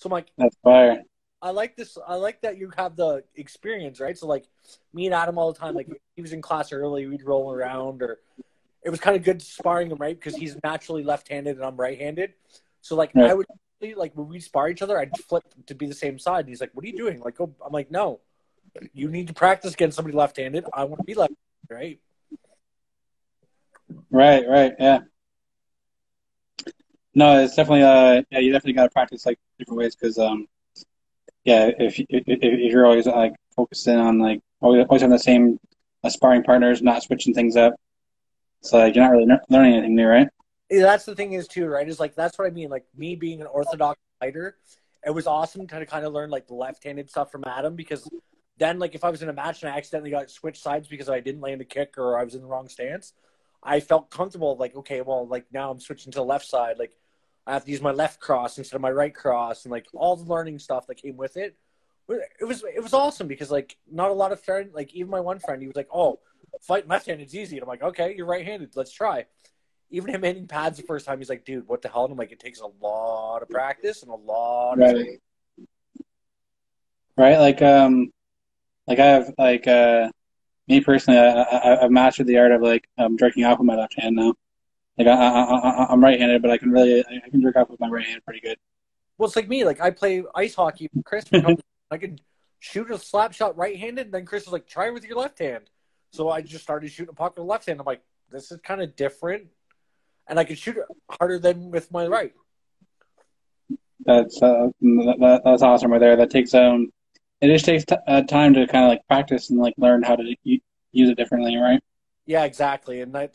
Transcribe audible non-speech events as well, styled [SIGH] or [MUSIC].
So I'm like, That's fire. I like this. I like that you have the experience, right? So like me and Adam all the time, like he was in class early, we'd roll around, or it was kind of good sparring him, right? Because he's naturally left-handed and I'm right-handed. So like Right. I would like when we spar each other, I'd flip to be the same side. And he's like, "What are you doing?" Like, oh, I'm like, "No, you need to practice against somebody left-handed. I want to be left, right?" Right, right, yeah. No, it's definitely uh yeah, you definitely got to practice like different ways because um yeah, if if if you're always like focusing on like always always having the same sparring partners, not switching things up, it's like you're not really lear- learning anything new, right? Yeah, that's the thing is too, right? Is like that's what I mean. Like me being an orthodox fighter, it was awesome to kind of learn like the left-handed stuff from Adam because then like if I was in a match and I accidentally got switched sides because I didn't land a kick or I was in the wrong stance, I felt comfortable. Like okay, well, like now I'm switching to the left side. Like I have to use my left cross instead of my right cross, and like all the learning stuff that came with it. It was it was awesome because like not a lot of friends like even my one friend he was like oh fight left-handed is easy and I'm like okay you're right-handed let's try even him hitting pads the first time, he's like, dude, what the hell? And I'm like, it takes a lot of practice and a lot of Right. Right, like um, like I have like uh, me personally, I, I I've mastered the art of like um jerking off with my left hand now. Like I, I, I'm right-handed, but I can really I can jerk off with my right hand pretty good. Well, it's like me. Like I play ice hockey. Chris, [LAUGHS] I could shoot a slap shot right-handed, and then Chris was like, try it with your left hand. So I just started shooting a puck with the left hand. I'm like, this is kind of different, and I can shoot it harder than with my right. That's uh, that, that's awesome right there. That takes um, it just takes t- uh, time to kind of like practice and like learn how to u- use it differently, right? Yeah, exactly. And that,